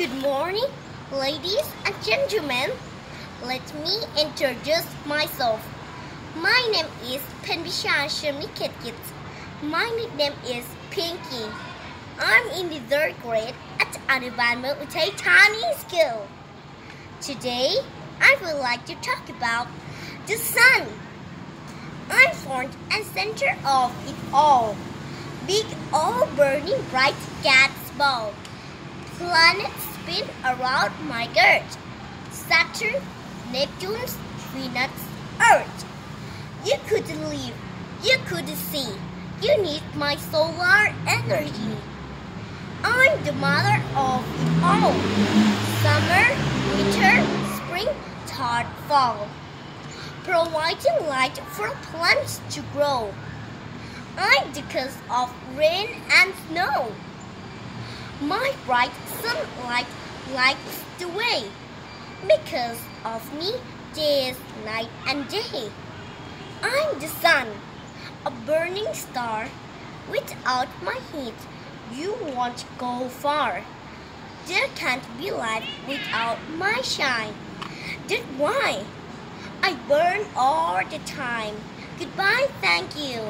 Good morning, ladies and gentlemen. Let me introduce myself. My name is Penvisha Shamikit. My nickname is Pinky. I'm in the third grade at Adivama Utai School. Today, I would like to talk about the sun. I'm front and center of it all. Big all burning bright gas ball. Planets spin around my girth. Saturn, Neptune, Venus, Earth. You couldn't live, you couldn't see. You need my solar energy. I'm the mother of all. Summer, winter, spring, third fall. Providing light for plants to grow. I'm the cause of rain and snow. My bright sunlight lights the way. Because of me, days, night, and day. I'm the sun, a burning star. Without my heat, you won't go far. There can't be life without my shine. That's why I burn all the time. Goodbye, thank you.